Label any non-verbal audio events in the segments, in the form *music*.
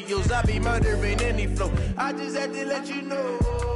years. I be murdering any flow. I just had to let you know.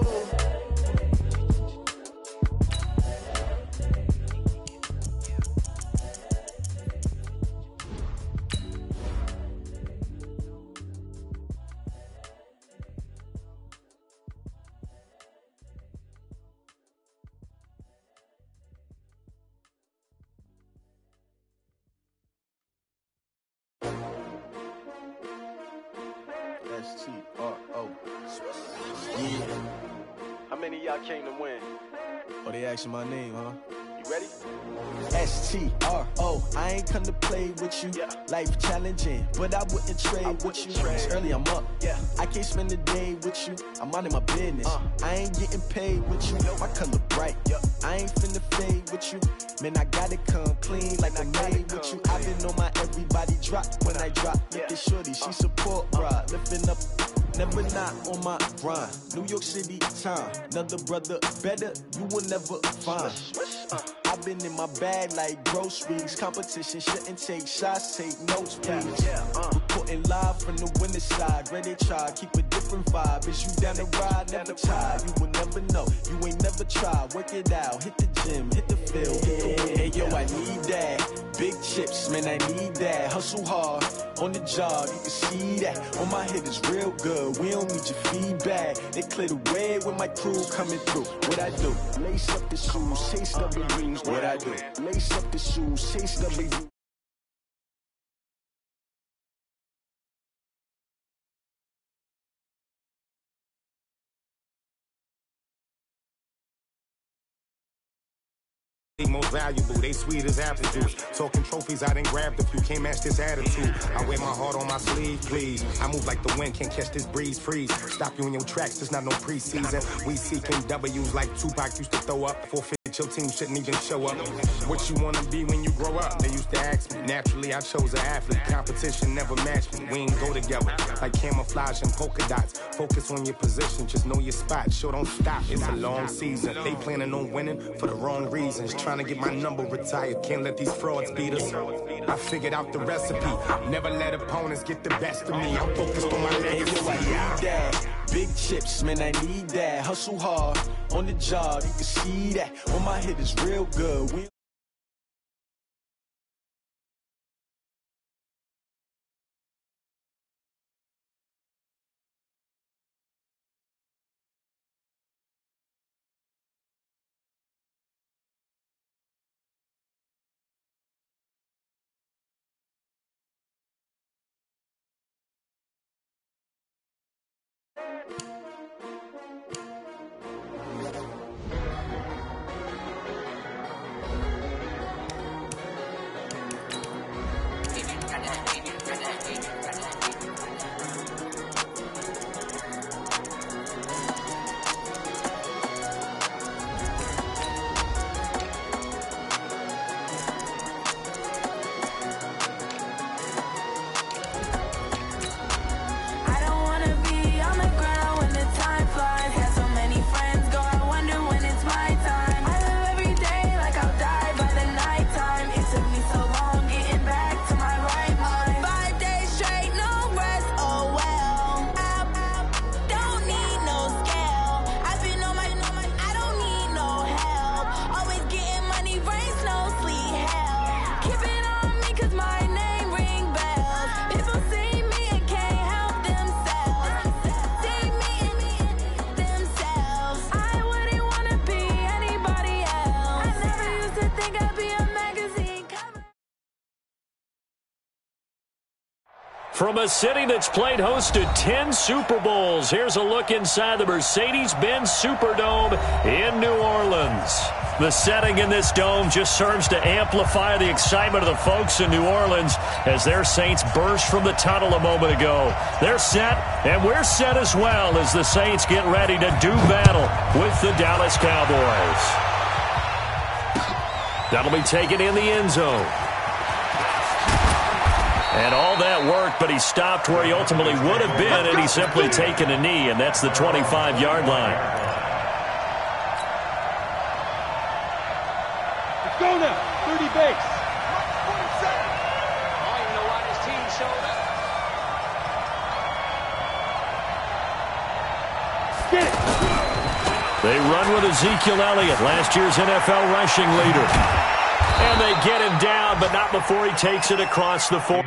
But I wouldn't trade I with wouldn't you. trade. It's early, I'm up. Yeah. I can't spend the day with you. I'm minding my business. Uh. I ain't getting paid with you. My color bright. Yup. I ain't finna fade with you. Man, I gotta come clean like I made with you. I've been on my everybody drop when I drop. Look Yeah. at shorty, she support rod. Lifting up, never not on my grind. New York City time. Another brother better, you will never find. I've been in my bag like groceries. Competition shouldn't take shots, take notes, please. yeah, uh. Reporting live from the winter side. Ready try, keep a different vibe. Is you down the ride? Never try. You will never know. You ain't never tried. Work it out. Hit the gym, hit the field. Hit the win. Hey yo, I need that. Big chips, man, I need that. Hustle hard on the job. You can see that. On my head is real good. We don't need your feedback. They clear the way with my crew coming through. What I do? Lace up the shoes, chase W's. What I do? Lace up the shoes, chase W's. They most valuable, they sweet as apple juice. Talking trophies, I didn't grab the few, can't match this attitude. I wear my heart on my sleeve, please. I move like the wind, can't catch this breeze, freeze. Stop you in your tracks, there's not no preseason. We seeking W's like Tupac used to throw up. Forfeit your team shouldn't even show up. What you wanna be when you grow up? They used to ask me. Naturally, I chose an athlete. Competition never matched me. We ain't go together like camouflage and polka dots. Focus on your position, just know your spot. Sure, don't stop. It's a long season. They planning on winning for the wrong reasons. Trying to get my number retired. Can't let these frauds beat us. I figured out the recipe. Never let opponents get the best of me. I'm focused on my legacy. that. Big chips, man, I need that. Hustle hard on the job, you can see that. On my head is real good. We city that's played host to 10 Super Bowls, here's a look inside the Mercedes-Benz Superdome in New Orleans. The setting in this dome just serves to amplify the excitement of the folks in New Orleans as their Saints burst from the tunnel a moment ago. They're set, and we're set as well as the Saints get ready to do battle with the Dallas Cowboys. That'll be taken in the end zone. And all that worked, but he stopped where he ultimately would have been, and he's simply taken a knee, and that's the 25-yard line. Let's go now. 30 base. I don't know why this team showed up. Get it. They run with Ezekiel Elliott, last year's NFL rushing leader. And they get him down, but not before he takes it across the four.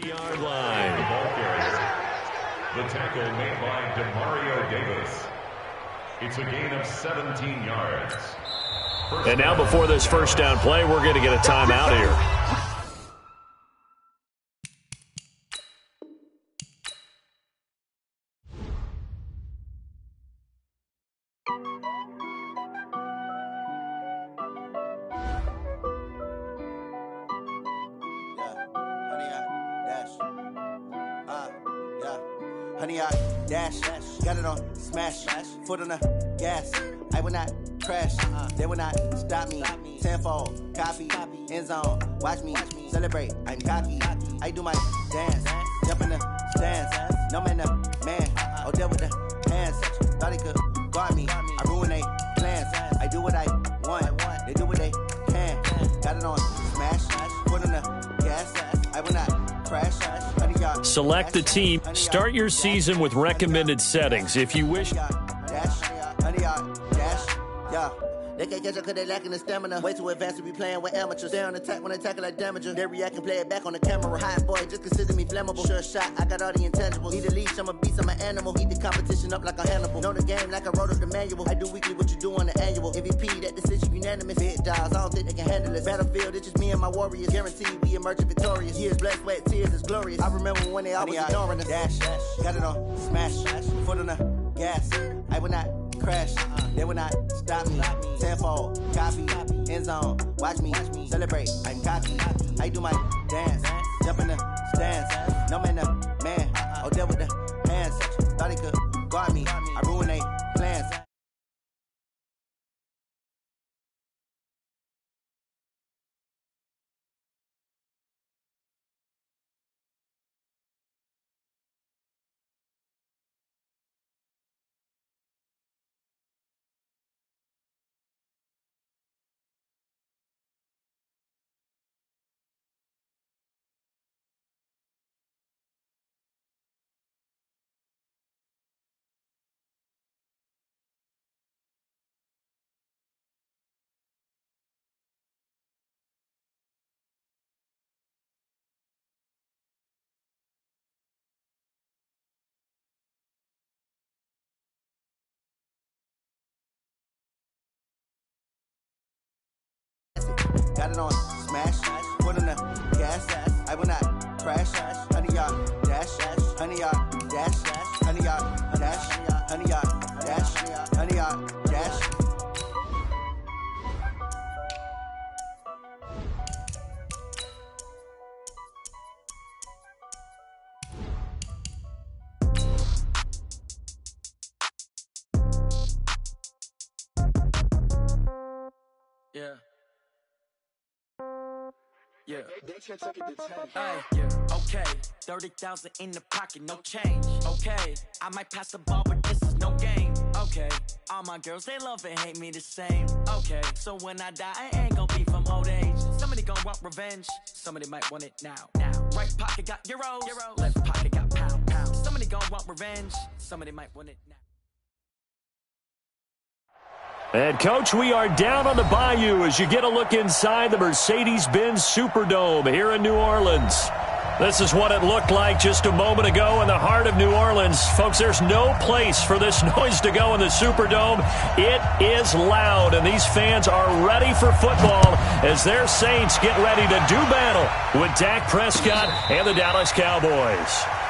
Yard line. The tackle made by Demario Davis. It's a gain of 17 yards. First And now before this first down play, we're going to get a timeout here. Watch me celebrate. I'm cocky. I do my dance. Jump in the stands. No man, man. Oh, there with the hands. Thought he could guard me. I ruin they plans. I do what I want. They do what they can. Got it on smash. Foot on the gas. I will not crash. Select the team. Start your season with recommended settings. If you wish, Dash, honey, y'all, dash, yeah. They can't catch up cause they lacking the stamina. Way too advanced to be playing with amateurs. Stay on attack when they tackle like damager. They react and play it back on the camera. Hot boy, just consider me flammable. Sure shot, I got all the intangibles. Need a leash, I'm a beast, I'm an animal. Heat the competition up like a Hannibal. Know the game like I wrote up the manual. I do weekly what you do on the annual. MVP, that decision unanimous. Big dogs, I don't think they can handle it. Battlefield, it's just me and my warriors. Guaranteed we emerge victorious. Years, blood, sweat, tears, is glorious. I remember when they always ignoring us. Dash, got it on, smash, foot on the gas. I will not crash. They will not stop me. Tenfold, copy, end zone. Watch me celebrate. I'm cocky. I do my dance. Jump in the stands. No man, the man. Oh, there with the hands. Thought he could guard me. I ruin they plans. Got it on smash, foot on the gas. I will not crash. Honey, y'all dash, honey, y'all dash, honey, y'all dash, honey, y'all Yeah. Hey, yeah. Okay. 30,000 in the pocket, no change. Okay. I might pass the ball, but this is no game. Okay. All my girls, they love and hate me the same. Okay. So when I die, I ain't gonna be from old age. Somebody gonna want revenge. Somebody might want it now. Now. Right pocket got euros. euros. Left pocket got pound, pound. Somebody gonna want revenge. Somebody might want it now. And, Coach, we are down on the bayou as you get a look inside the Mercedes-Benz Superdome here in New Orleans. This is what it looked like just a moment ago in the heart of New Orleans. Folks, there's no place for this *laughs* noise to go in the Superdome. It is loud, and these fans are ready for football as their Saints get ready to do battle with Dak Prescott and the Dallas Cowboys.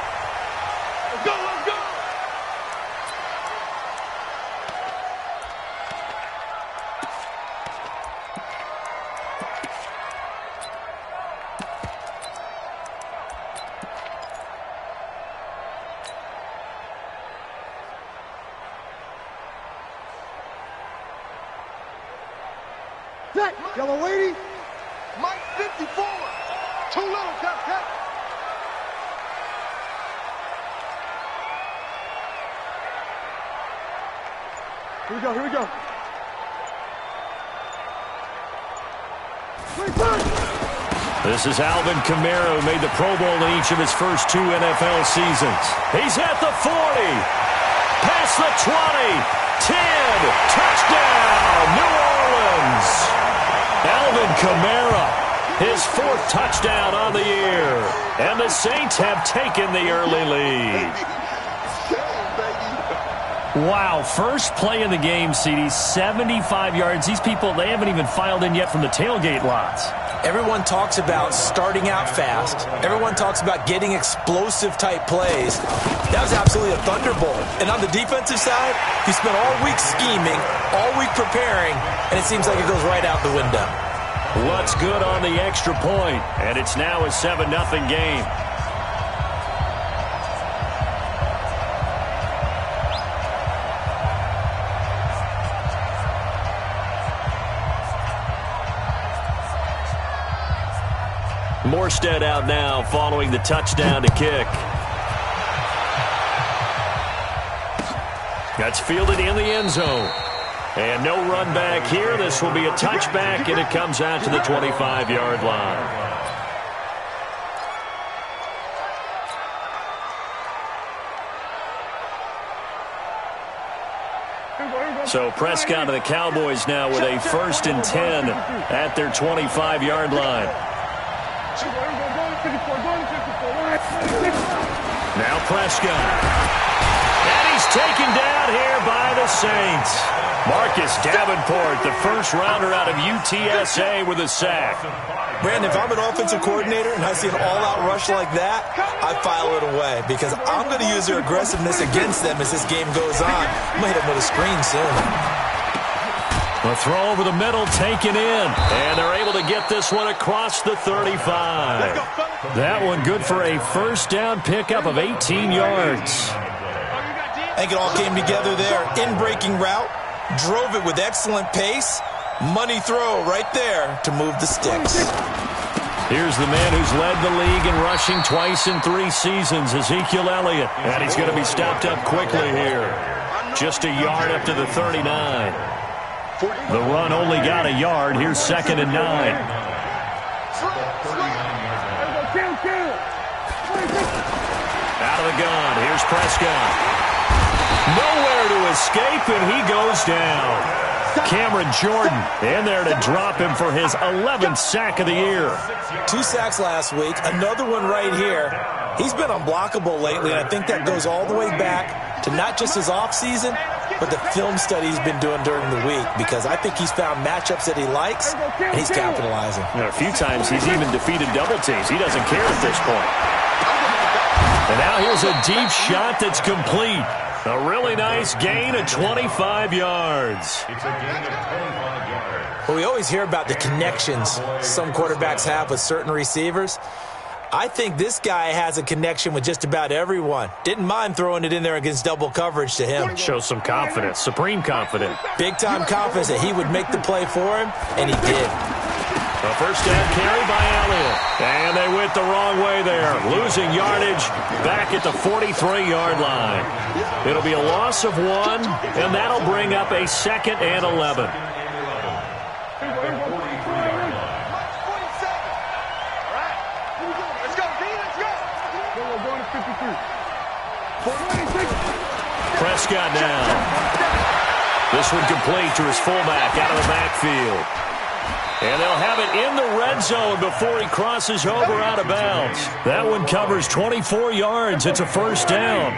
This is Alvin Kamara, who made the Pro Bowl in each of his first two NFL seasons. He's at the 40, past the 20, 10, touchdown, New Orleans. Alvin Kamara, his fourth touchdown on the year. And the Saints have taken the early lead. Wow, first play in the game, CD, 75 yards. These people, they haven't even filed in yet from the tailgate lots. Everyone talks about starting out fast. Everyone talks about getting explosive type plays. That was absolutely a thunderbolt. And on the defensive side, you spent all week scheming, all week preparing, and it seems like it goes right out the window. What's good on the extra point? And it's now a 7-0 game. Morstead out now following the touchdown to kick. That's fielded in the end zone. And no run back here. This will be a touchback, and it comes out to the 25-yard line. So Prescott and the Cowboys now with a first and 10 at their 25-yard line. Now Prescott. And he's taken down here by the Saints. Marcus Davenport, the first rounder out of UTSA with a sack. Brandon, if I'm an offensive coordinator and I see an all-out rush like that, I file it away because I'm going to use their aggressiveness against them as this game goes on. I'm going to hit them with a screen soon. A throw over the middle taken in. And they're able to get this one across the 35. That one good for a first down pickup of 18 yards. I think it all came together there. In-breaking route. Drove it with excellent pace. Money throw right there to move the sticks. Here's the man who's led the league in rushing twice in three seasons, Ezekiel Elliott. And he's going to be stopped up quickly here. Just a yard up to the 39. The run only got a yard. Here's second and nine. Out of the gun. Here's Prescott. Nowhere to escape, and he goes down. Cameron Jordan in there to drop him for his 11th sack of the year. Two sacks last week, another one right here. He's been unblockable lately, and I think that goes all the way back to not just his offseason, but the film study he's been doing during the week because I think he's found matchups that he likes, and he's capitalizing. You know, a few times he's even defeated double teams. He doesn't care at this point. And now here's a deep shot that's complete. A really nice gain of 25 yards. A gain of 25 yards. Well, we always hear about the connections some quarterbacks have with certain receivers. I think this guy has a connection with just about everyone. Didn't mind throwing it in there against double coverage to him. Shows some confidence, supreme confidence. Big time confidence that he would make the play for him, and he did. A first down carry by Elliott. And they went the wrong way there. Losing yardage back at the 43-yard line. It'll be a loss of one, and that'll bring up a second and 11. Prescott now. This one complete to his fullback out of the backfield. And they'll have it in the red zone before he crosses over out of bounds. That one covers 24 yards. It's a first down.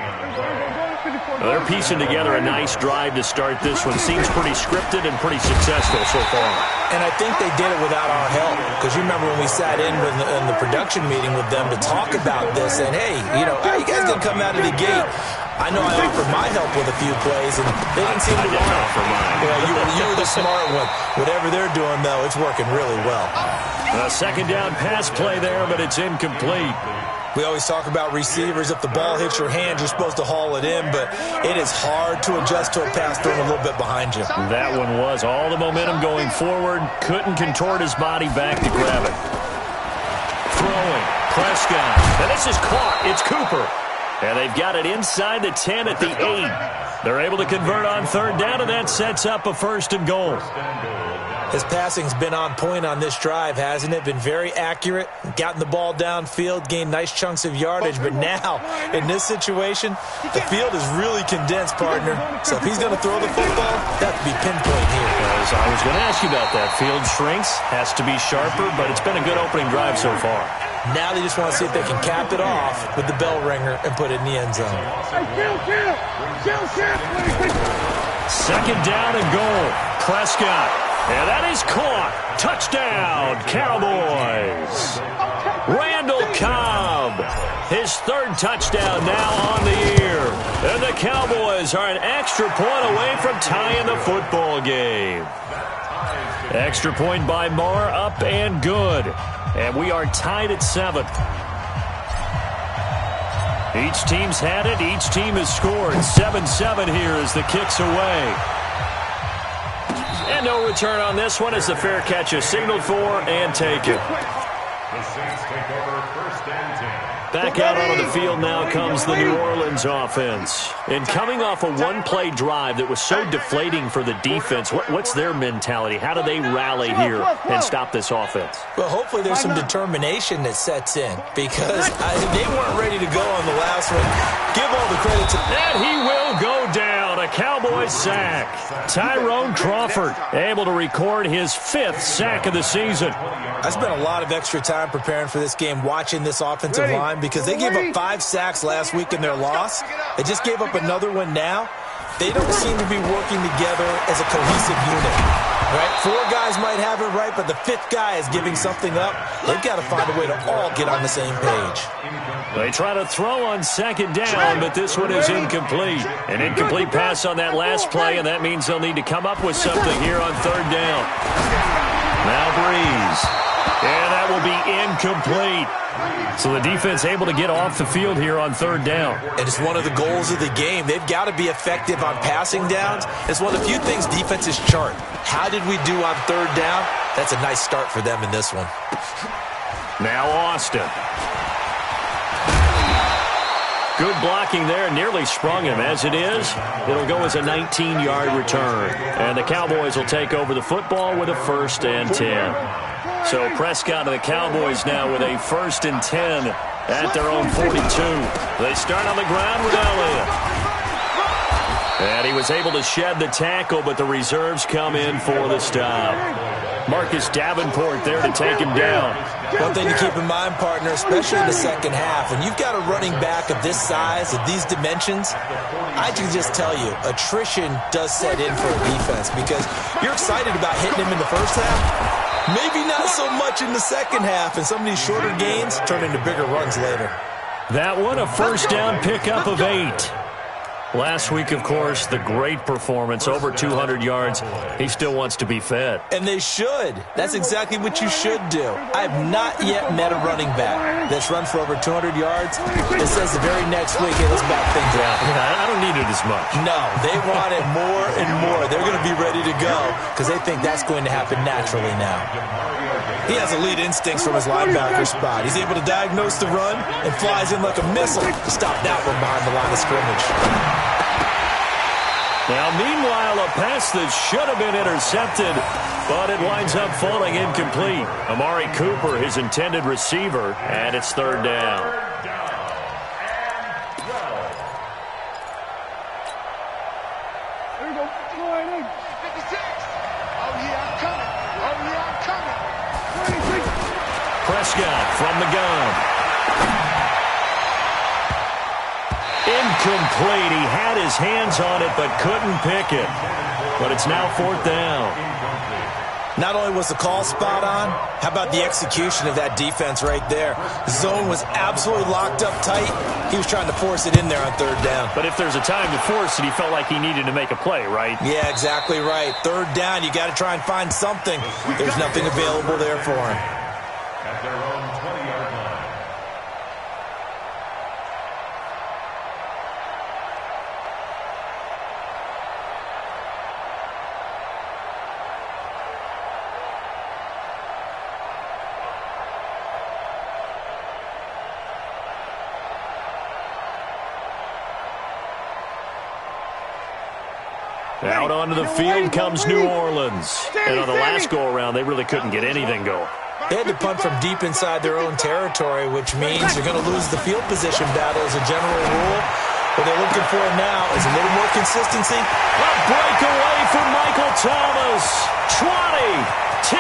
Well, they're piecing together a nice drive to start this one. Seems pretty scripted and pretty successful so far. And I think they did it without our help. Because you remember when we sat in with the, in the production meeting with them to talk about this, and hey, you know, you guys gonna come out of the gate? I know I offered my help with a few plays, and they didn't seem I to want it. offer mine. Well, you, you were the smart one. Whatever they're doing, though, it's working really well. A second down pass play there, but it's incomplete. We always talk about receivers. If the ball hits your hand, you're supposed to haul it in, but it is hard to adjust to a pass thrown a little bit behind you. That one was all the momentum going forward. Couldn't contort his body back to grab it. Throwing. Prescott. And this is caught. It's Cooper. And they've got it inside the 10 at the 8. They're able to convert on third down, and that sets up a first and goal. His passing's been on point on this drive, hasn't it? Been very accurate, gotten the ball downfield, gained nice chunks of yardage. But now, in this situation, the field is really condensed, partner. So if he's going to throw the football, that would be pinpoint here. As I was going to ask you about that. Field shrinks, has to be sharper, but it's been a good opening drive so far. Now they just want to see if they can cap it off with the bell ringer and put it in the end zone. Second down and goal. Prescott. And that is caught. Touchdown, Cowboys. Randall Cobb. His third touchdown now on the year. And the Cowboys are an extra point away from tying the football game. Extra point by Maher, up and good. And we are tied at seven. Each team's had it. Each team has scored. 7-7 here as the kick's away. And no return on this one as the fair catch is signaled for and taken. The Saints take over first and 10. Back out onto the field now comes the New Orleans offense. And coming off a one-play drive that was so deflating for the defense, what, what's their mentality? How do they rally here and stop this offense? Well, hopefully there's some determination that sets in because I, they weren't ready to go on the last one. Give all the credit to... And he will go down. A Cowboy sack. Tyrone Crawford able to record his fifth sack of the season. I spent a lot of extra time preparing for this game, watching this offensive line because they gave up five sacks last week in their loss. They just gave up another one now. They don't seem to be working together as a cohesive unit. Right? Four guys might have it right, but the fifth guy is giving something up. They've got to find a way to all get on the same page. They try to throw on second down, but this one is incomplete. An incomplete pass on that last play, and that means they'll need to come up with something here on third down. Now Brees. And that will be incomplete. So the defense able to get off the field here on third down. And it's one of the goals of the game. They've got to be effective on passing downs. It's one of the few things defenses chart. How did we do on third down? That's a nice start for them in this one. Now Austin. Good blocking there, nearly sprung him. As it is, it'll go as a 19-yard return. And the Cowboys will take over the football with a first and 10. So Prescott and the Cowboys now with a first and 10 at their own 42. They start on the ground with Elliott. And he was able to shed the tackle, but the reserves come in for the stop. Marcus Davenport there to take him down. One thing to keep in mind, partner, especially in the second half, when you've got a running back of this size, of these dimensions, I can just tell you, attrition does set in for a defense because you're excited about hitting him in the first half. Maybe not so much in the second half, and some of these shorter gains turn into bigger runs later. That one, a first down pickup of eight. Last week, of course, the great performance, over 200 yards. He still wants to be fed. And they should. That's exactly what you should do. I have not yet met a running back that's run for over 200 yards that says the very next week, hey, let's back things up. Yeah, I don't need it as much. No, they want it more and more. They're going to be ready to go because they think that's going to happen naturally now. He has elite instincts from his linebacker spot. He's able to diagnose the run and flies in like a missile to stop that one behind the line of scrimmage. Now, meanwhile, a pass that should have been intercepted, but it winds up falling incomplete. Amari Cooper, his intended receiver, and it's third down. There you go. Line in. 56. Yeah, I'm coming. Yeah, I'm coming. 26. Prescott from the gun. Incomplete. He had his hands on it but couldn't pick it. But it's now fourth down. Not only was the call spot on, how about the execution of that defense right there? The zone was absolutely locked up tight. He was trying to force it in there on third down. But if there's a time to force it, he felt like he needed to make a play, right? Yeah, exactly right. Third down, you got to try and find something. There's nothing available there for him. Out onto the field comes New Orleans. And on the last go-around, they really couldn't get anything going. They had to punt from deep inside their own territory, which means you're going to lose the field position battle as a general rule. What they're looking for now is a little more consistency. A breakaway from Michael Thomas. 20, 10,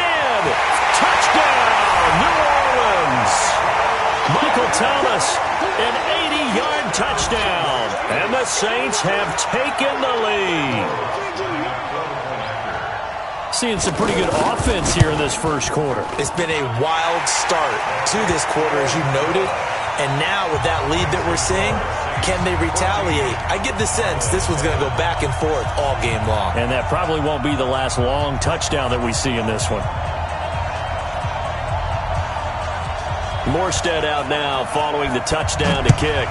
touchdown, New Orleans. Michael Thomas, an 80-yard touchdown. And the Saints have taken the lead. Seeing some pretty good offense here in this first quarter. It's been a wild start to this quarter, as you noted. And now with that lead that we're seeing, can they retaliate? I get the sense this one's going to go back and forth all game long. And that probably won't be the last long touchdown that we see in this one. Morstead out now following the touchdown to kick.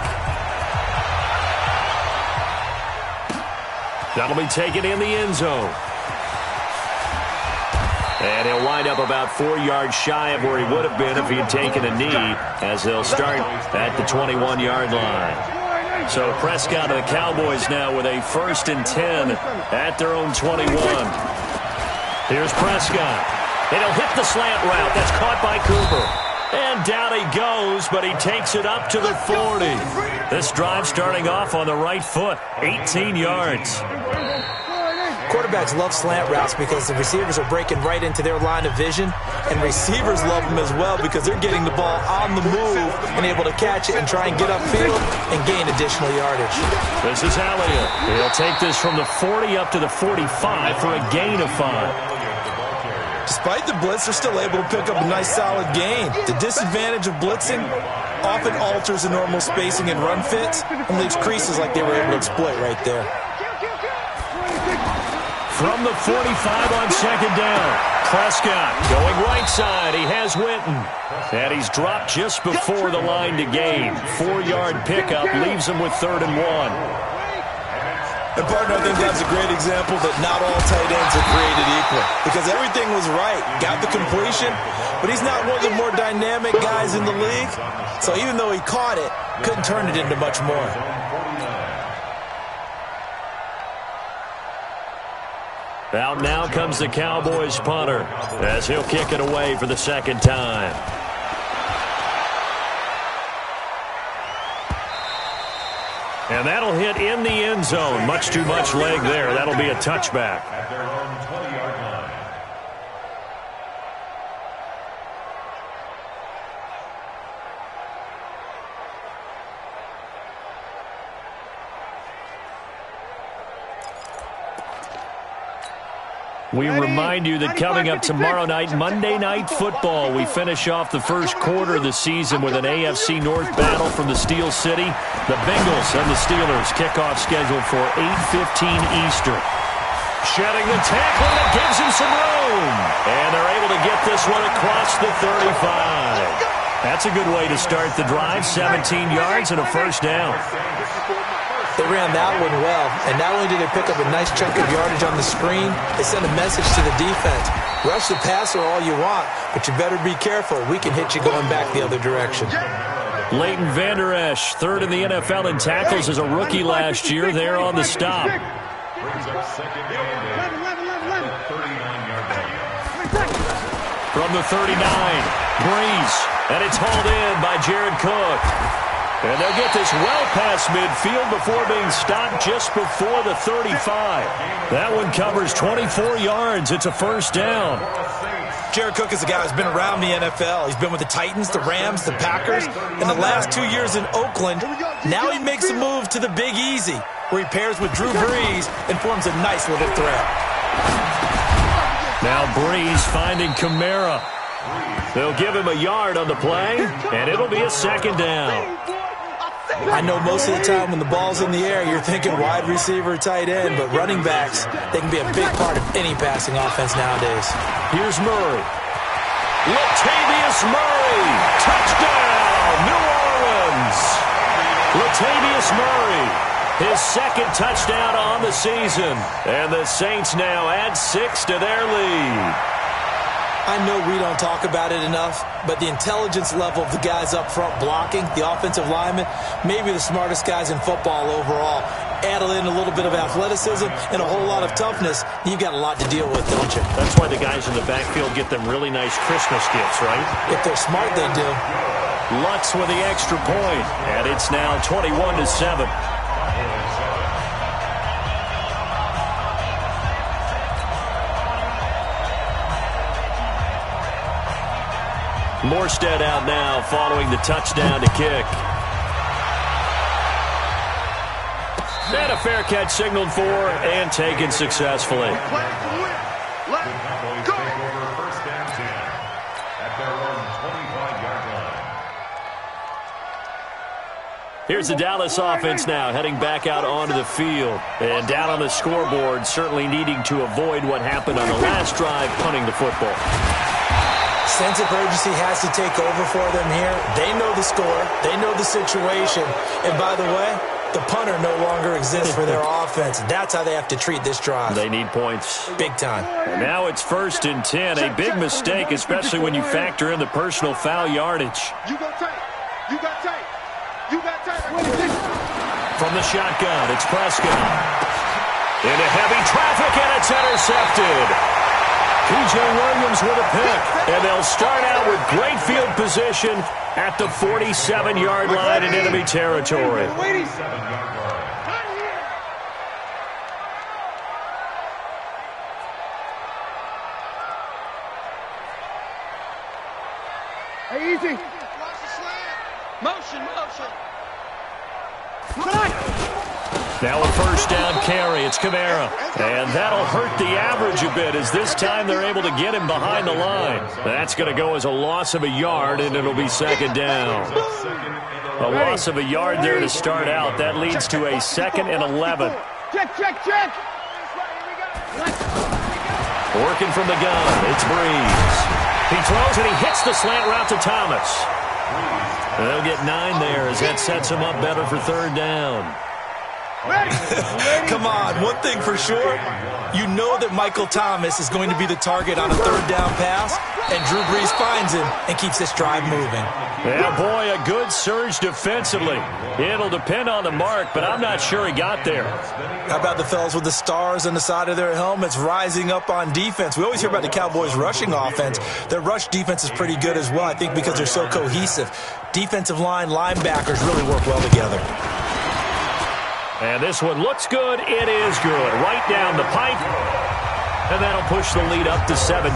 That'll be taken in the end zone. And he'll wind up about four yards shy of where he would have been if he had taken a knee as they'll start at the 21-yard line. So Prescott and the Cowboys now with a first and 10 at their own 21. Here's Prescott. And he'll hit the slant route. That's caught by Cooper. And down he goes, but he takes it up to the 40. This drive starting off on the right foot, 18 yards. Quarterbacks love slant routes because the receivers are breaking right into their line of vision, and receivers love them as well because they're getting the ball on the move and able to catch it and try and get upfield and gain additional yardage. This is Elliott. He'll take this from the 40 up to the 45 for a gain of five. Despite the blitz, they're still able to pick up a nice solid gain. The disadvantage of blitzing often alters the normal spacing and run fits and leaves creases like they were able to exploit right there. From the 45 on second down, Prescott going right side. He has Witten. And he's dropped just before the line to gain. Four-yard pickup leaves him with third and one. And partner, I think that's a great example that not all tight ends are created equal. Because everything was right. Got the completion, but he's not one of the more dynamic guys in the league. So even though he caught it, couldn't turn it into much more. Out now comes the Cowboys punter as he'll kick it away for the second time. And that'll hit in the end zone. Much too much leg there. That'll be a touchback. We remind you that coming up tomorrow night, Monday Night Football, we finish off the first quarter of the season with an AFC North battle from the Steel City. The Bengals and the Steelers kickoff scheduled for 8.15 Eastern. Shedding the tackle that gives him some room. And they're able to get this one across the 35. That's a good way to start the drive. 17 yards and a first down. Ran that one well, and not only did they pick up a nice chunk of yardage on the screen, they sent a message to the defense. Rush the passer all you want, but you better be careful. We can hit you going back the other direction. Leighton Vander Esch, third in the NFL in tackles as a rookie last year, there on the stop. From the 39, Brees, and it's hauled in by Jared Cook. And they'll get this well past midfield before being stopped just before the 35. That one covers 24 yards. It's a first down. Jared Cook is a guy who's been around the NFL. He's been with the Titans, the Rams, the Packers. In the last two years in Oakland, now he makes a move to the Big Easy, where he pairs with Drew Brees and forms a nice little threat. Now Brees finding Kamara. They'll give him a yard on the play, and it'll be a second down. I know most of the time when the ball's in the air, you're thinking wide receiver, tight end, but running backs, they can be a big part of any passing offense nowadays. Here's Murray. Latavius Murray. Touchdown, New Orleans. Latavius Murray. His second touchdown on the season. And the Saints now add six to their lead. I know we don't talk about it enough, but the intelligence level of the guys up front blocking, the offensive linemen, maybe the smartest guys in football overall. add in a little bit of athleticism and a whole lot of toughness, you've got a lot to deal with, don't you? That's why the guys in the backfield get them really nice Christmas gifts, right? If they're smart, they do. Lutz with the extra point, and it's now 21 to 7. Morstead out now following the touchdown to kick. And a fair catch signaled for and taken successfully. Here's the Dallas offense now heading back out onto the field. And down on the scoreboard, certainly needing to avoid what happened on the last drive, punting the football. Sense of urgency has to take over for them here. They know the score. They know the situation. And by the way, the punter no longer exists for their *laughs* offense. That's how they have to treat this drive. They need points. Big time. And now it's first and 10. A big mistake, especially when you factor in the personal foul yardage. You got tape. You got tape. You got tape. From the shotgun, it's Prescott. Into heavy traffic, and it's intercepted. P.J. Williams with a pick. And they'll start out with great field position at the 47-yard line in enemy territory. Hey, easy. Motion, motion. Now a first down carry. It's Kamara. And that'll hurt the average a bit as this time they're able to get him behind the line. That's going to go as a loss of a yard, and it'll be second down. A loss of a yard there to start out. That leads to a second and 11. Check, check, check. Working from the gun, it's Brees. He throws and he hits the slant route to Thomas. They'll get nine there as that sets him up better for third down. Come on, one thing for sure, you know that Michael Thomas is going to be the target on a third down pass, and Drew Brees finds him and keeps this drive moving. Yeah, boy, a good surge defensively. It'll depend on the mark, but I'm not sure he got there. How about the fellas with the stars on the side of their helmets rising up on defense? We always hear about the Cowboys' rushing offense. Their rush defense is pretty good as well, I think, because they're so cohesive. Defensive line, linebackers really work well together. And this one looks good. It is good. Right down the pipe. And that'll push the lead up to 17.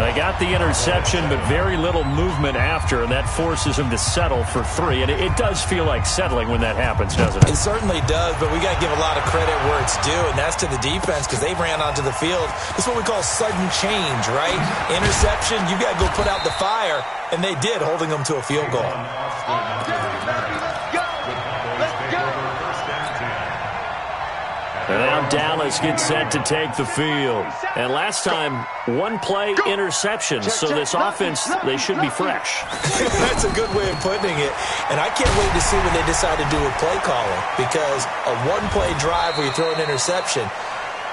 They got the interception, but very little movement after, and that forces them to settle for three. And it, it does feel like settling when that happens, doesn't it? It certainly does, but we got to give a lot of credit where it's due, and that's to the defense because they ran onto the field. Is what we call sudden change, right? Interception, you got to go put out the fire, and they did, holding them to a field goal. Now Dallas gets set to take the field. And last time, one play interception. So this offense, they should be fresh. *laughs* That's a good way of putting it. And I can't wait to see what they decide to do with play calling because a one-play drive where you throw an interception,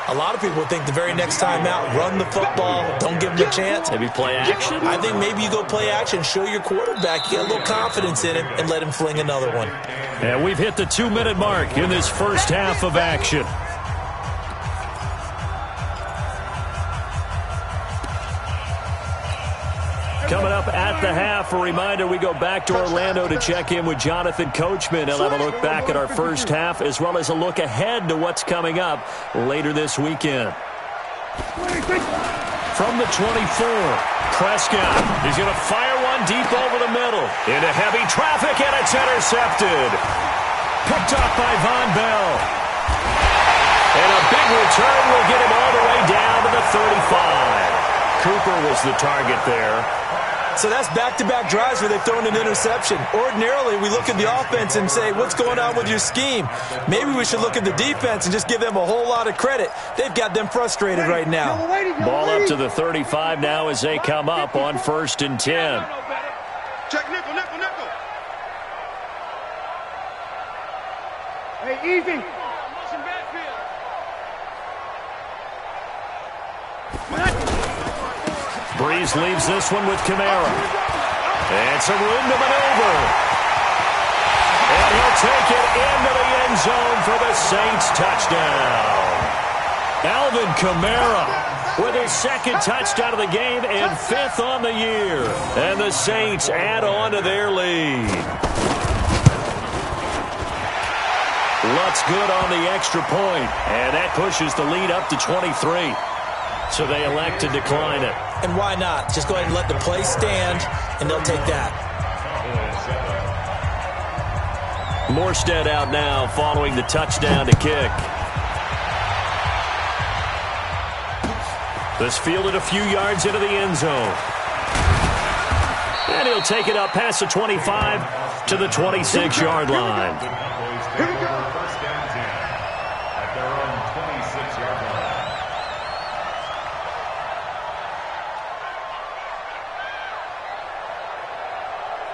a lot of people think the very next time out, run the football, don't give them a chance. Maybe play action? I think maybe you go play action, show your quarterback, you get a little confidence in him, and let him fling another one. And we've hit the two-minute mark in this first half of action. Coming up at the half, a reminder we go back to Orlando to check in with Jonathan Coachman. He'll have a look back at our first half as well as a look ahead to what's coming up later this weekend. From the 24, Prescott. He's going to fire one deep over the middle. Into heavy traffic, and it's intercepted. Picked up by Vonn Bell. And a big return will get him all the way down to the 35. Cooper was the target there. So that's back-to-back -back drives where they've thrown an interception. Ordinarily, we look at the offense and say, what's going on with your scheme? Maybe we should look at the defense and just give them a whole lot of credit. They've got them frustrated right now. Ball up to the 35 now as they come up on first and 10. Check nickel, nickel, nickel. Hey, easy. Brees leaves this one with Kamara. And some room to maneuver. And he'll take it into the end zone for the Saints touchdown. Alvin Kamara with his second touchdown of the game and fifth on the year. And the Saints add on to their lead. Lutz good on the extra point, and that pushes the lead up to 23. So they elect to decline it. And why not? Just go ahead and let the play stand, and they'll take that. Morstead out now following the touchdown to kick. This fielded a few yards into the end zone. And he'll take it up past the 25 to the 26-yard line. Here we go. First down 10 at their own 26-yard line.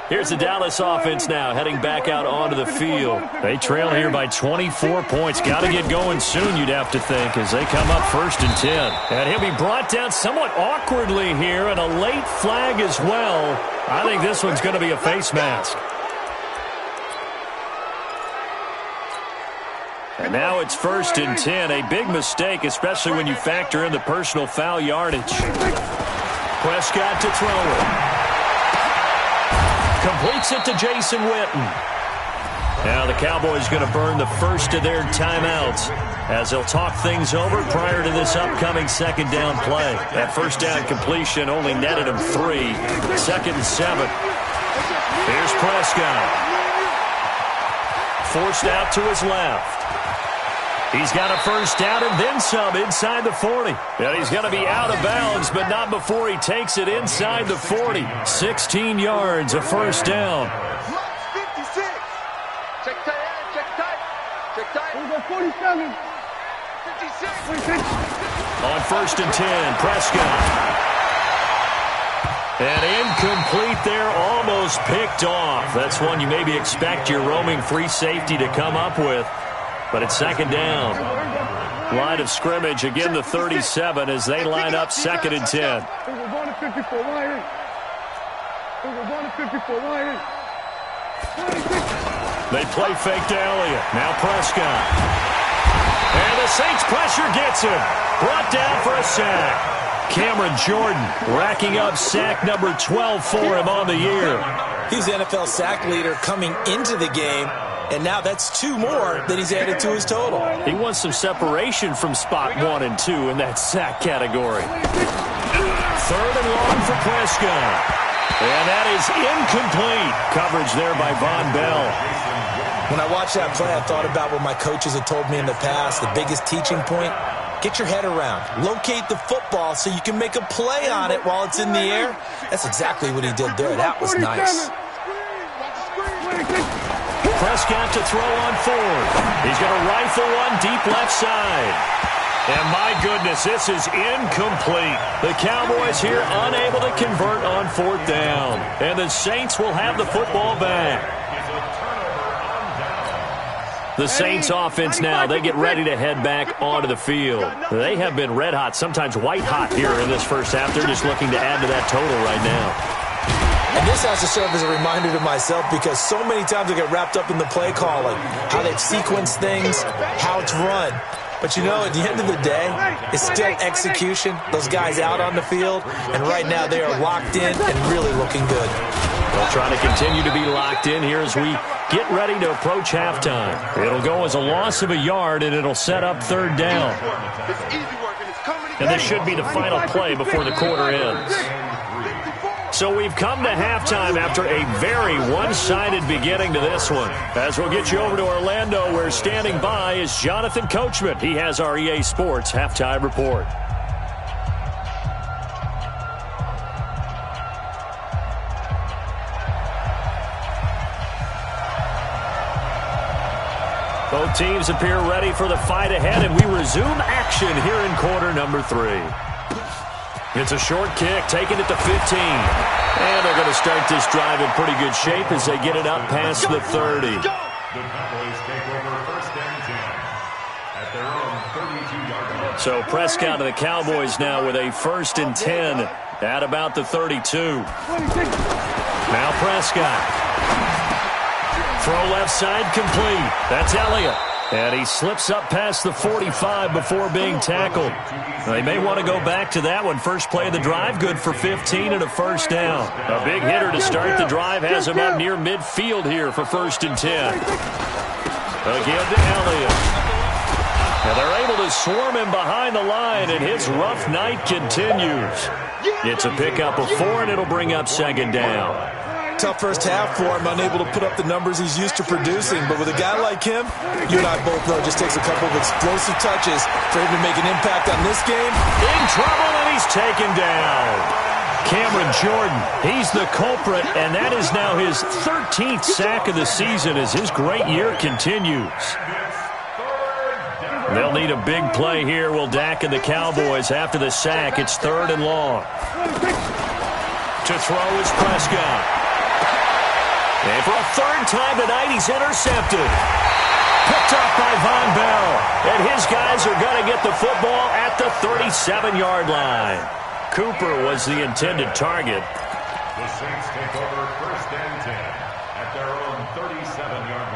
Here's the Dallas offense now heading back out onto the field. They trail here by 24 points. Got to get going soon, you'd have to think, as they come up first and 10. And he'll be brought down somewhat awkwardly here, and a late flag as well. I think this one's going to be a face mask. And now it's first and 10. A big mistake, especially when you factor in the personal foul yardage. Prescott to throw it. Completes it to Jason Witten. Now the Cowboys are going to burn the first of their timeouts as they'll talk things over prior to this upcoming second down play. That first down completion only netted him three. Second and seven. Here's Prescott. Forced out to his left. He's got a first down and then some inside the 40. And he's going to be out of bounds, but not before he takes it inside the 40. 16 yards, a first down. Check tight check tight. Check tight. We'll go 47. 56. On first and 10, Prescott. And incomplete there, almost picked off. That's one you maybe expect your roaming free safety to come up with. But it's second down. Line of scrimmage, again the 37 as they line up second and 10. We're going to 54. Why in? We're going to 54. Why in? They play fake to Elliott. Now Prescott. And the Saints pressure gets him. Brought down for a sack. Cameron Jordan racking up sack number 12 for him on the year. He's the NFL sack leader coming into the game, and now that's two more that he's added to his total. He wants some separation from spot one and two in that sack category. Third and long for Prescott. And that is incomplete. Coverage there by Vonn Bell. When I watched that play, I thought about what my coaches had told me in the past. The biggest teaching point, get your head around. Locate the football so you can make a play on it while it's in the air. That's exactly what he did there. That was nice. Prescott to throw on fourth. He's going to rifle one deep left side. And my goodness, this is incomplete. The Cowboys here unable to convert on fourth down. And the Saints will have the football back. The Saints offense now, they get ready to head back onto the field. They have been red hot, sometimes white hot here in this first half. They're just looking to add to that total right now. And this has to serve as a reminder to myself because so many times I get wrapped up in the play calling, how they've sequenced things, how it's run. But you know, at the end of the day, it's still execution. Those guys out on the field, and right now they are locked in and really looking good. They'll try to continue to be locked in here as we get ready to approach halftime. It'll go as a loss of a yard, and it'll set up third down. And this should be the final play before the quarter ends. So we've come to halftime after a very one-sided beginning to this one. As we'll get you over to Orlando, where standing by is Jonathan Coachman. He has our EA Sports halftime report. Both teams appear ready for the fight ahead, and we resume action here in quarter number three. It's a short kick, taking it to 15. And they're going to start this drive in pretty good shape as they get it up past the 30. The Cowboys take over first and 10 at their own 32-yard line. So Prescott of the Cowboys now with a first and 10 at about the 32. Now Prescott. Throw left side complete. That's Elliott. And he slips up past the 45 before being tackled. They may want to go back to that one. First play of the drive, good for 15 and a first down. A big hitter to start the drive has him up near midfield here for first and 10. Again to Elliott. And they're able to swarm him behind the line, and his rough night continues. It's a pickup of four, and it'll bring up second down. Tough first half for him, unable to put up the numbers he's used to producing. But with a guy like him, you and I both know it just takes a couple of explosive touches for him to make an impact on this game. In trouble, and he's taken down. Cameron Jordan, he's the culprit, and that is now his 13th sack of the season as his great year continues. They'll need a big play here, will Dak and the Cowboys after the sack. It's third and long. To throw is Prescott. And for a third time tonight, he's intercepted. Picked up by Vonn Bell. And his guys are going to get the football at the 37-yard line. Cooper was the intended target. The Saints take over first and 10 at their own 37-yard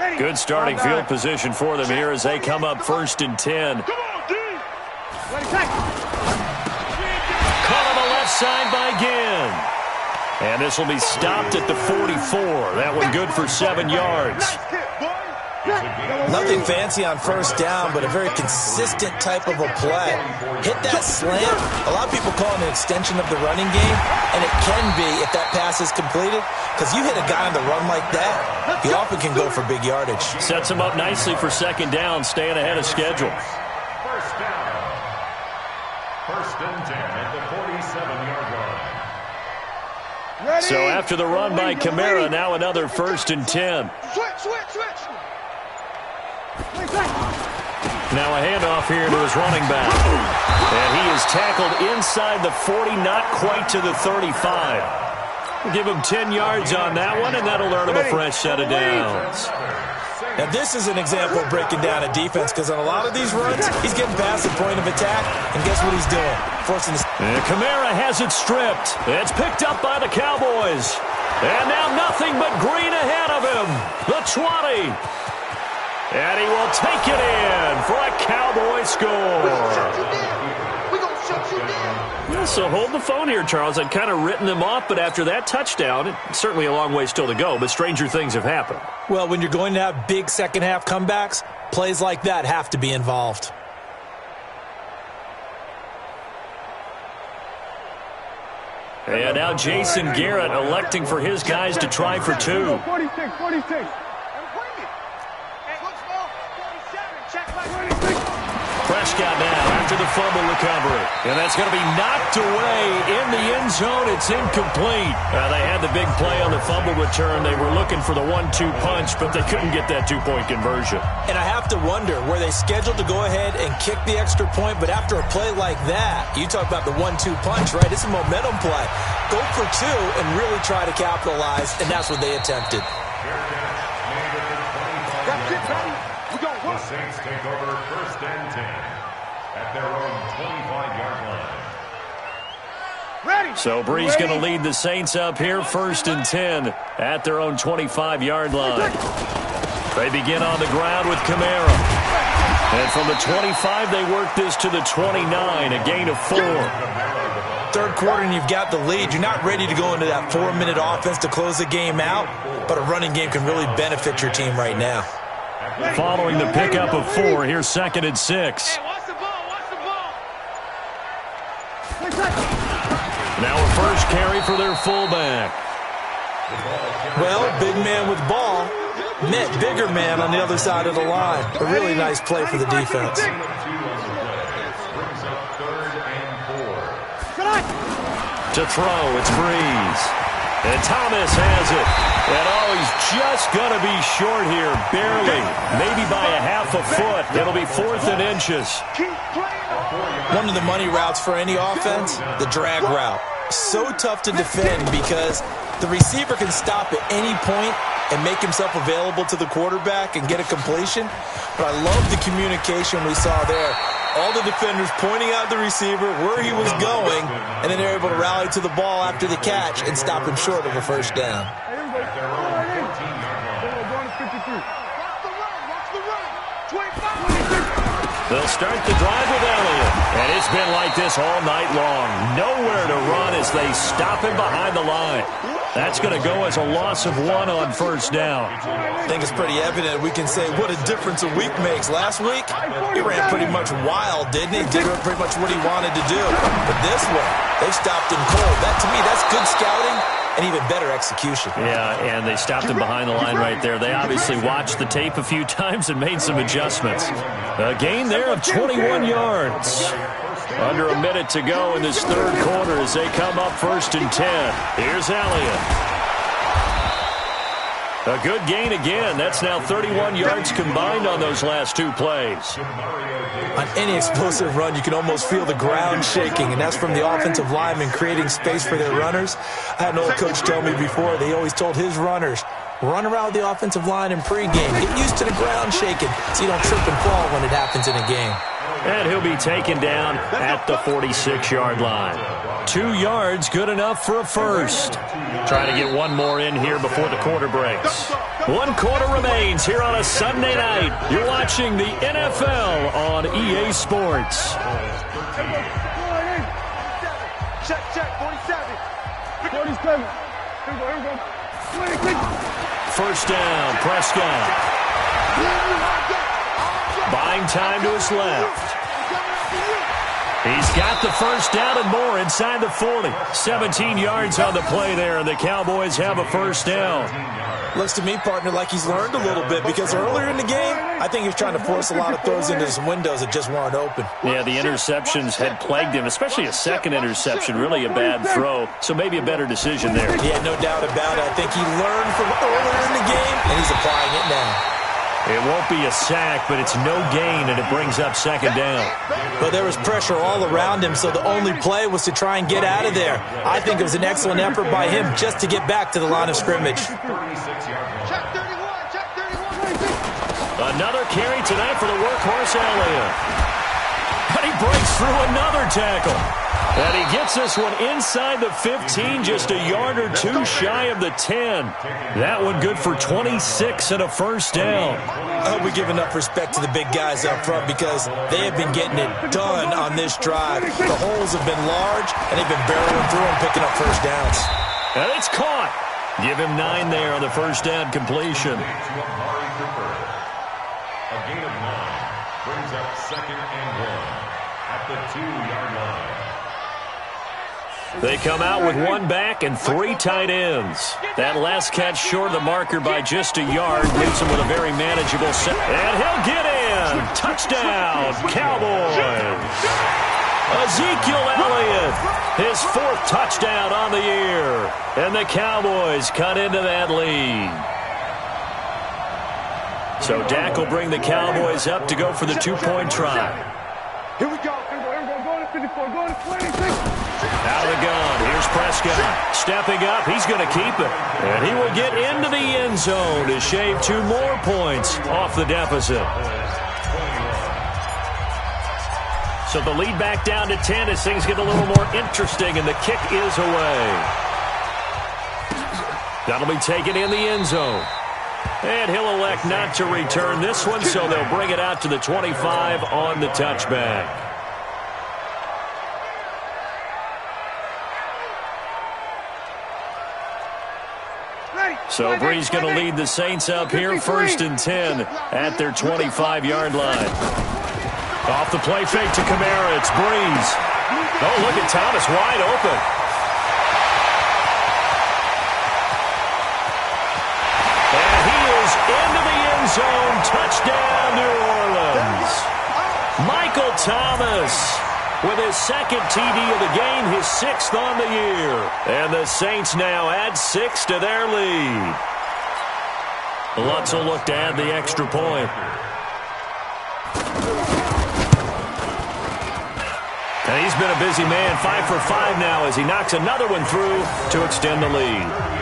line. Good starting field position for them here as they come up first and 10. Caught on the left side by Ginn. And this will be stopped at the 44. That one good for seven yards. Nothing fancy on first down, but a very consistent type of a play. Hit that slant. A lot of people call it an extension of the running game, and it can be if that pass is completed, because you hit a guy on the run like that, he often can go for big yardage. Sets him up nicely for second down, staying ahead of schedule. First down. First and 10 at the 47-yard line. So after the run by Kamara, now another first and 10. Switch, switch, switch. Now a handoff here to his running back. And he is tackled inside the 40, not quite to the 35. We'll give him 10 yards on that one, and that'll earn him a fresh set of downs. Now, this is an example of breaking down a defense because on a lot of these runs, he's getting past the point of attack, and guess what he's doing? Forcing the... And Kamara has it stripped. It's picked up by the Cowboys. And now nothing but green ahead of him. The 20. And he will take it in for a Cowboy score. Yeah, so hold the phone here, Charles. I'd kind of written them off, but after that touchdown, certainly a long way still to go, but stranger things have happened. Well, when you're going to have big second half comebacks, plays like that have to be involved. And now Jason Garrett electing for his guys to try for two. 46, 46. Prescott now after the fumble recovery. And that's going to be knocked away in the end zone. It's incomplete. Uh, they had the big play on the fumble return. They were looking for the one-two punch, but they couldn't get that two-point conversion. And I have to wonder, were they scheduled to go ahead and kick the extra point, but after a play like that, you talk about the one-two punch, right? It's a momentum play. Go for two and really try to capitalize, and that's what they attempted. The Saints take over first and 10 at their own 25-yard line. So Brees going to lead the Saints up here first and 10 at their own 25-yard line. They begin on the ground with Kamara. And from the 25, they work this to the 29, a gain of four. Third quarter and you've got the lead. You're not ready to go into that four-minute offense to close the game out, but a running game can really benefit your team right now. Following the pickup of four, here's second and six. Now a first carry for their fullback. Well, big man with ball met bigger man on the other side of the line. A really nice play for the defense. To throw, it's Brees. And Thomas has it. And oh, he's just going to be short here, barely. Maybe by a half a foot. It'll be fourth and inches. One of the money routes for any offense, the drag route. So tough to defend because the receiver can stop at any point and make himself available to the quarterback and get a completion. But I love the communication we saw there. All the defenders pointing out the receiver, where he was going, and then they're able to rally to the ball after the catch and stop him short of a first down. Start the drive with Elliott. And it's been like this all night long. Nowhere to run as they stop him behind the line. That's going to go as a loss of one on first down. I think it's pretty evident we can say what a difference a week makes. Last week, he ran pretty much wild, didn't he? Did pretty much what he wanted to do. But this one, they stopped him cold. That, to me, that's good scouting and even better execution. Yeah, and they stopped him behind the line right there. They obviously watched the tape a few *laughs* times and made some adjustments. A gain there of 21 yards. Under a minute to go in this third quarter as they come up first and 10. Here's Elliott. A good gain again. That's now 31 yards combined on those last two plays. On any explosive run, you can almost feel the ground shaking, and that's from the offensive linemen creating space for their runners. I had an old coach tell me before, they always told his runners, run around the offensive line in pregame. Get used to the ground shaking so you don't trip and fall when it happens in a game. And he'll be taken down at the 46-yard line. Two yards, good enough for a first. Trying to get one more in here before the quarter breaks. One quarter remains here on a Sunday night. You're watching the NFL on EA Sports. Check, check, 47. 47. Here we go, here we go. First down, Prescott. Buying time to his left. He's got the first down and more inside the 40. 17 yards on the play there, and the Cowboys have a first down. Looks to me, partner, like he's learned a little bit because earlier in the game, I think he was trying to force a lot of throws into some windows that just weren't open. Yeah, the interceptions had plagued him, especially a second interception, really a bad throw. So maybe a better decision there. Yeah, no doubt about it. I think he learned from earlier in the game, and he's applying it now. It won't be a sack, but it's no gain, and it brings up second down. But there was pressure all around him, so the only play was to try and get out of there. I think it was an excellent effort by him just to get back to the line of scrimmage. Another carry tonight for the workhorse Elliott. And he breaks through another tackle. And he gets this one inside the 15, just a yard or two shy of the 10. That one good for 26 and a first down. I hope we give enough respect to the big guys up front because they have been getting it done on this drive. The holes have been large, and they've been barreling through and picking up first downs. And it's caught. Give him nine there on the first down completion. They come out with one back and three tight ends. That last catch short of the marker by just a yard leaves him with a very manageable set. And he'll get in. Touchdown, Cowboys. Ezekiel Elliott, his fourth touchdown on the year. And the Cowboys cut into that lead. So Dak will bring the Cowboys up to go for the two-point try. Here we go. Here we go. Here we go. Go to 54. Go to 26. Out of the gun. Here's Prescott. Stepping up. He's going to keep it. And he will get into the end zone to shave two more points off the deficit. So the lead back down to 10 as things get a little more interesting, and the kick is away. That'll be taken in the end zone. And he'll elect not to return this one, so they'll bring it out to the 25 on the touchback. So Brees going to lead the Saints up here first and 10 at their 25-yard line. Off the play fake to Kamara. It's Brees. Oh, look at Thomas wide open. And he is into the end zone. Touchdown, New Orleans. Michael Thomas with his second TD of the game, his sixth on the year. And the Saints now add six to their lead. Lutz will look to add the extra point. And he's been a busy man, five for five now as he knocks another one through to extend the lead.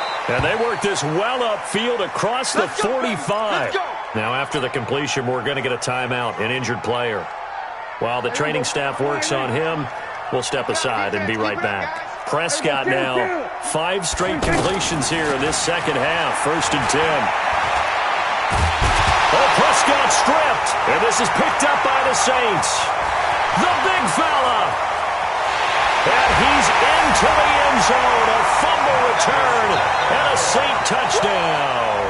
And they work this well upfield across the 45. Now, after the completion, we're going to get a timeout, an injured player. While the training staff works on him, we'll step aside and be right back. Prescott now, five straight completions here in this second half, first and 10. Oh, Prescott stripped, and this is picked up by the Saints. The big fella. And he's into the end zone. A fumble return and a Saint touchdown.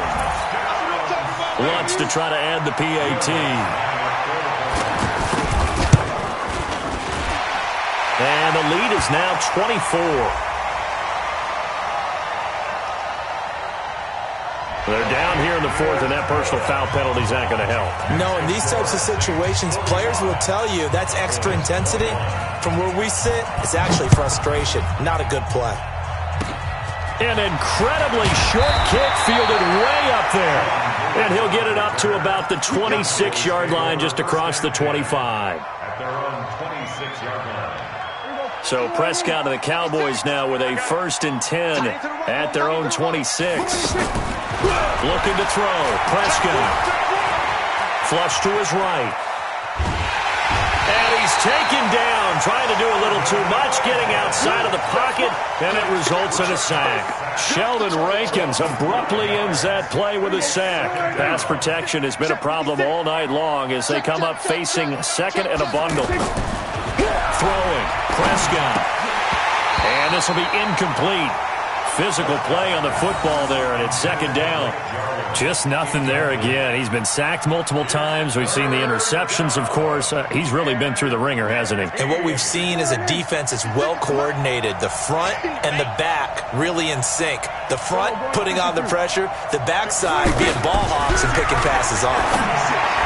Wants to try to add the PAT. And the lead is now 24. They're down here in the fourth, and that personal foul penalty is not going to help. No, in these types of situations, players will tell you that's extra intensity. From where we sit, it's actually frustration, not a good play. An incredibly short kick fielded way up there. And he'll get it up to about the 26-yard line just across the 25. At their own 26-yard line. So Prescott and the Cowboys now with a first and 10 at their own 26. Looking to throw. Prescott. Flush to his right. Taken down, trying to do a little too much, getting outside of the pocket, and it results in a sack. Sheldon Rankins abruptly ends that play with a sack. Pass protection has been a problem all night long as they come up facing second and a bundle. Throwing. Prescott. And this will be incomplete. Physical play on the football there, and it's second down. Just nothing there again. He's been sacked multiple times. We've seen the interceptions, of course. Uh, he's really been through the ringer, hasn't he? And what we've seen is a defense that's well coordinated. The front and the back really in sync. The front putting on the pressure, the backside being ball hawks and picking passes off.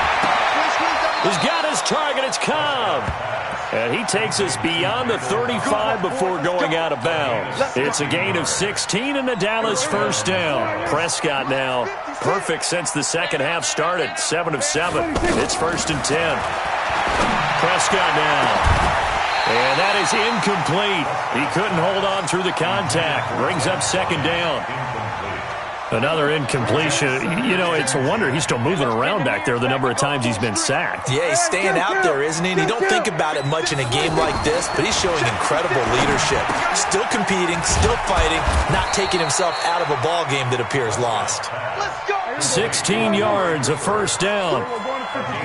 He's got his target. It's Cobb. And he takes us beyond the 35 before going out of bounds. It's a gain of 16 and the Dallas first down. Prescott now perfect since the second half started. 7 of 7. It's first and 10. Prescott now. And that is incomplete. He couldn't hold on through the contact. Brings up second down. Another incompletion. You know, it's a wonder he's still moving around back there the number of times he's been sacked. Yeah, he's staying out there, isn't he? And you don't think about it much in a game like this, but he's showing incredible leadership. Still competing, still fighting, not taking himself out of a ball game that appears lost. 16 yards, a first down.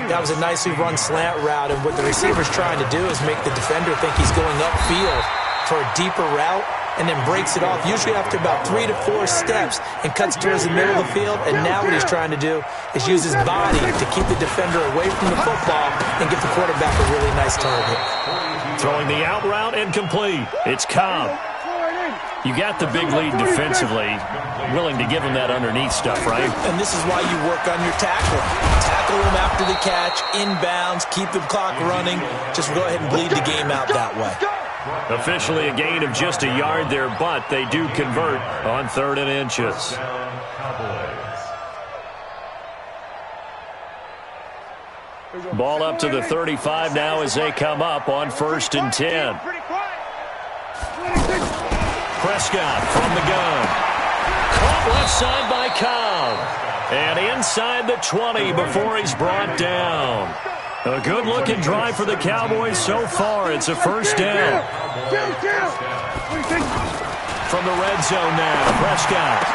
That was a nicely run slant route, and what the receiver's trying to do is make the defender think he's going upfield for a deeper route and then breaks it off, usually after about three to four steps, and cuts towards the middle of the field. And now what he's trying to do is use his body to keep the defender away from the football and give the quarterback a really nice target. Throwing the out route incomplete. It's Cobb. You got the big lead defensively. Willing to give him that underneath stuff, right? And this is why you work on your tackle. Tackle him after the catch, inbounds, keep the clock running. Just go ahead and bleed the game out that way. Officially a gain of just a yard there, but they do convert on third and inches. Ball up to the 35 now as they come up on first and 10. Prescott from the gun. Caught left side by Cobb. And inside the 20 before he's brought down. A good-looking drive for the Cowboys so far. It's a first down. From the red zone now, Prescott.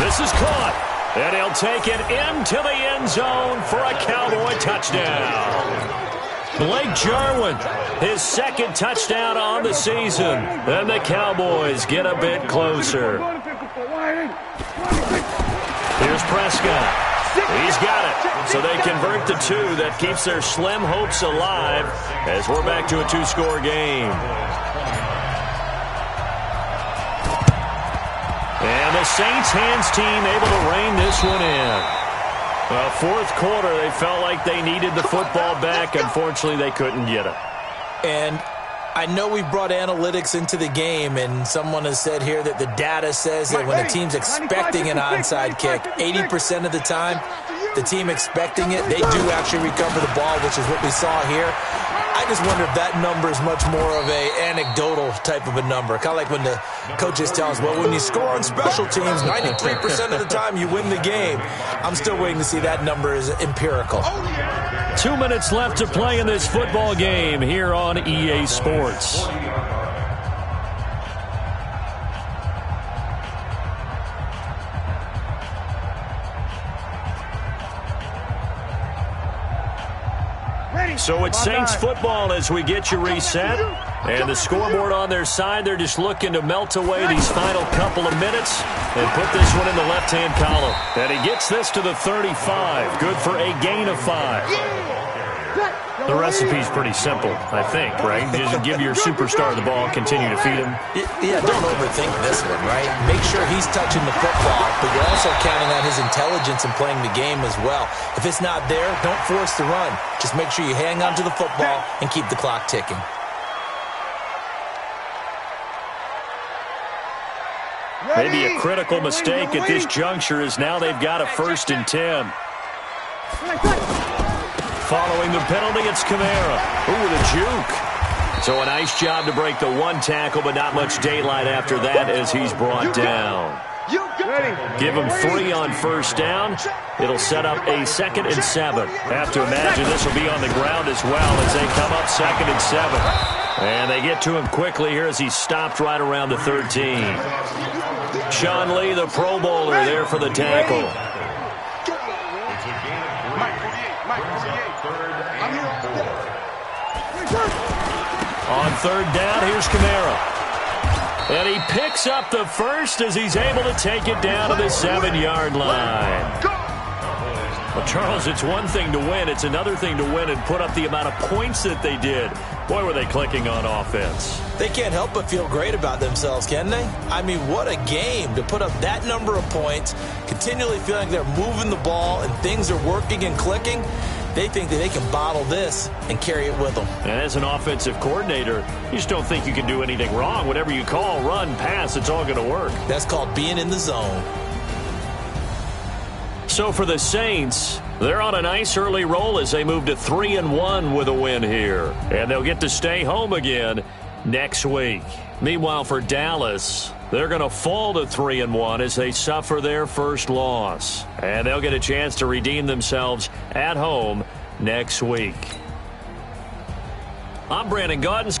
This is caught. And he'll take it into the end zone for a Cowboy touchdown. Blake Jarwin, his second touchdown on the season. And the Cowboys get a bit closer. Here's Prescott. He's got it. So they convert the two. That keeps their slim hopes alive as we're back to a two-score game. And the Saints hands team able to rein this one in. Well, fourth quarter, they felt like they needed the football back. Unfortunately, they couldn't get it. And I know we've brought analytics into the game, and someone has said here that the data says that when a team's expecting an onside kick, 80% of the time, the team expecting it, they do actually recover the ball, which is what we saw here. I just wonder if that number is much more of a anecdotal type of a number. Kind of like when the coaches tell us, well, when you score on special teams, 93% of the time you win the game. I'm still waiting to see that number is empirical. Two minutes left to play in this football game here on EA Sports. So it's Saints football as we get you reset. And the scoreboard on their side, they're just looking to melt away these final couple of minutes and put this one in the left-hand column. And he gets this to the 35. Good for a gain of five. The recipe's pretty simple, I think, right? Just give your superstar the ball, continue to feed him. Yeah, don't overthink this one, right? Make sure he's touching the football, but you're also counting on his intelligence in playing the game as well. If it's not there, don't force the run. Just make sure you hang on to the football and keep the clock ticking. Maybe a critical mistake at this juncture is now they've got a first and 10. Following the penalty, it's Kamara. Ooh, with a juke. So a nice job to break the one tackle, but not much daylight after that as he's brought down. Give him three on first down. It'll set up a second and seven. Have to imagine this will be on the ground as well as they come up second and seven. And they get to him quickly here as he stopped right around the 13. Sean Lee, the Pro Bowler, there for the tackle. On third down, here's Kamara. And he picks up the first as he's able to take it down to the seven-yard line. Well, Charles, it's one thing to win. It's another thing to win and put up the amount of points that they did. Boy, were they clicking on offense. They can't help but feel great about themselves, can they? I mean, what a game to put up that number of points, continually feeling they're moving the ball and things are working and clicking. They think that they can bottle this and carry it with them. And as an offensive coordinator, you just don't think you can do anything wrong. Whatever you call, run, pass, it's all going to work. That's called being in the zone. So for the Saints, they're on a nice early roll as they move to 3 and one with a win here. And they'll get to stay home again next week. Meanwhile, for Dallas, they're going to fall to 3 and one as they suffer their first loss. And they'll get a chance to redeem themselves at home next week. I'm Brandon Gaudens.